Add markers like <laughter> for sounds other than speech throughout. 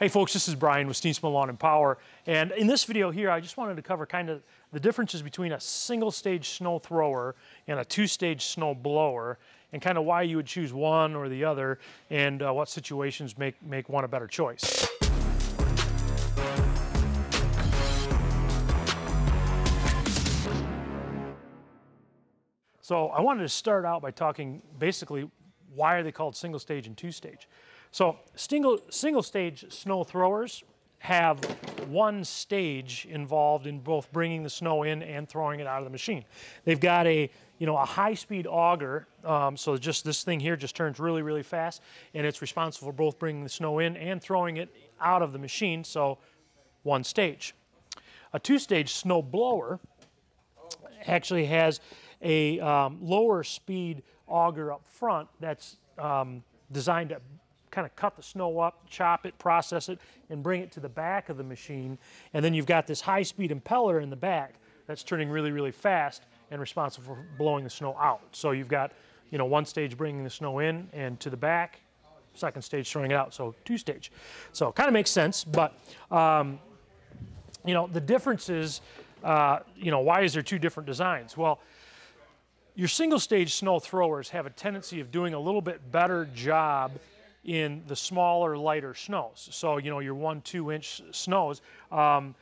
Hey folks, this is Brian with Steensma Lawn and Power. And in this video here, I just wanted to cover kind of the differences between a single stage snow thrower and a two stage snow blower and kind of why you would choose one or the other and uh, what situations make, make one a better choice. So I wanted to start out by talking basically why are they called single stage and two stage? So single, single stage snow throwers have one stage involved in both bringing the snow in and throwing it out of the machine. They've got a, you know, a high-speed auger, um, so just this thing here just turns really, really fast, and it's responsible for both bringing the snow in and throwing it out of the machine, so one stage. A two-stage snow blower actually has a um, lower speed auger up front that's um, designed to kind of cut the snow up, chop it, process it, and bring it to the back of the machine. And then you've got this high-speed impeller in the back that's turning really, really fast and responsible for blowing the snow out. So you've got, you know, one stage bringing the snow in and to the back, second stage throwing it out, so two stage. So it kind of makes sense, but, um, you know, the difference is, uh, you know, why is there two different designs? Well, your single stage snow throwers have a tendency of doing a little bit better job in the smaller, lighter snows. So, you know, your one, two inch snows, um,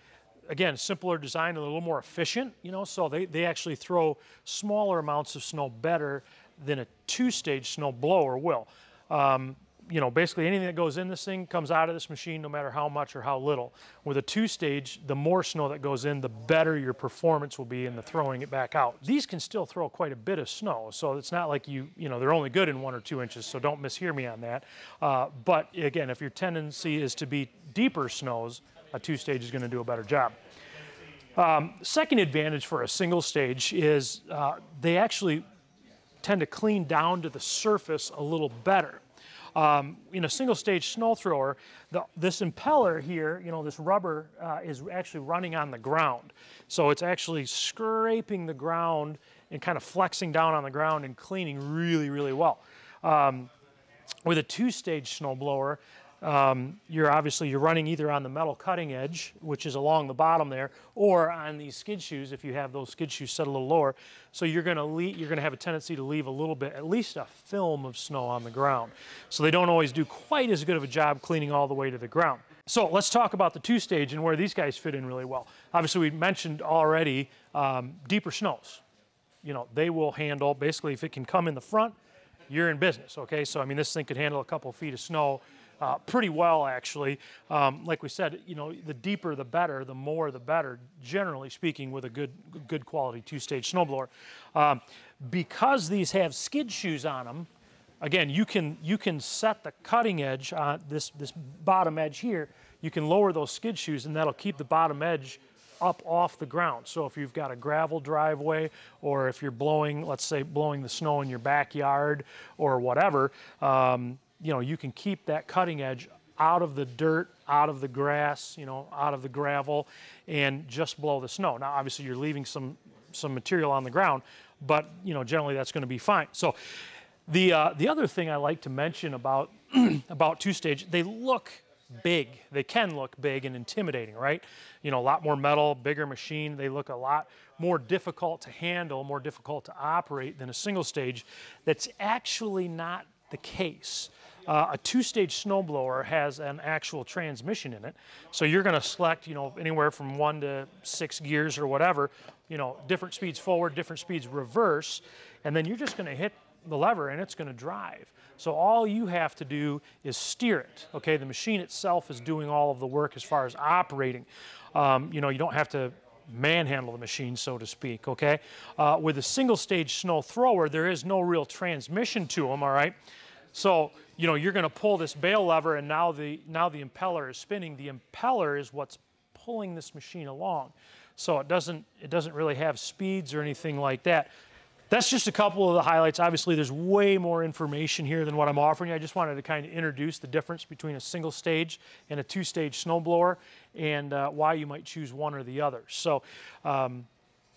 again, simpler design, and a little more efficient, you know, so they, they actually throw smaller amounts of snow better than a two stage snow blower will. Um, you know, basically anything that goes in this thing comes out of this machine no matter how much or how little. With a two-stage, the more snow that goes in, the better your performance will be in the throwing it back out. These can still throw quite a bit of snow, so it's not like you, you know, they're only good in one or two inches, so don't mishear me on that. Uh, but again, if your tendency is to be deeper snows, a two-stage is gonna do a better job. Um, second advantage for a single stage is uh, they actually tend to clean down to the surface a little better. Um, in a single stage snow thrower, the, this impeller here, you know, this rubber uh, is actually running on the ground. So it's actually scraping the ground and kind of flexing down on the ground and cleaning really, really well. Um, with a two-stage snow blower, um, you're obviously you're running either on the metal cutting edge, which is along the bottom there, or on these skid shoes if you have those skid shoes set a little lower. So you're going to you're going to have a tendency to leave a little bit, at least a film of snow on the ground. So they don't always do quite as good of a job cleaning all the way to the ground. So let's talk about the two-stage and where these guys fit in really well. Obviously, we mentioned already um, deeper snows. You know, they will handle basically if it can come in the front, you're in business. Okay, so I mean this thing could handle a couple feet of snow uh, pretty well, actually. Um, like we said, you know, the deeper the better, the more the better, generally speaking, with a good, good quality two-stage snowblower. Um, because these have skid shoes on them, again, you can, you can set the cutting edge on this, this bottom edge here. You can lower those skid shoes and that'll keep the bottom edge up off the ground. So if you've got a gravel driveway or if you're blowing, let's say blowing the snow in your backyard or whatever, um, you know, you can keep that cutting edge out of the dirt, out of the grass, you know, out of the gravel, and just blow the snow. Now, obviously, you're leaving some some material on the ground, but you know, generally that's going to be fine. So, the uh, the other thing I like to mention about <clears throat> about two stage, they look big. They can look big and intimidating, right? You know, a lot more metal, bigger machine. They look a lot more difficult to handle, more difficult to operate than a single stage. That's actually not the case. Uh, a two-stage snowblower has an actual transmission in it. So you're going to select, you know, anywhere from one to six gears or whatever, you know, different speeds forward, different speeds reverse, and then you're just going to hit the lever and it's going to drive. So all you have to do is steer it. Okay, the machine itself is doing all of the work as far as operating. Um, you know, you don't have to manhandle the machine, so to speak, okay? Uh, with a single stage snow thrower, there is no real transmission to them, all right? So, you know, you're going to pull this bail lever and now the, now the impeller is spinning. The impeller is what's pulling this machine along. So it doesn't, it doesn't really have speeds or anything like that. That's just a couple of the highlights. Obviously, there's way more information here than what I'm offering you. I just wanted to kind of introduce the difference between a single stage and a two-stage snowblower and uh, why you might choose one or the other. So um,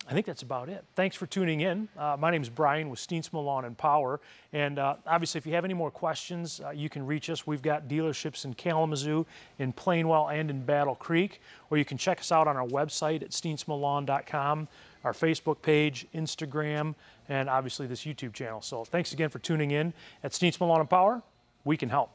I think that's about it. Thanks for tuning in. Uh, my name is Brian with Steensma Lawn and Power. And uh, obviously, if you have any more questions, uh, you can reach us. We've got dealerships in Kalamazoo, in Plainwell, and in Battle Creek. Or you can check us out on our website at steensmalawn.com, our Facebook page, Instagram, and obviously this YouTube channel. So thanks again for tuning in. At Steensma Lawn and Power, we can help.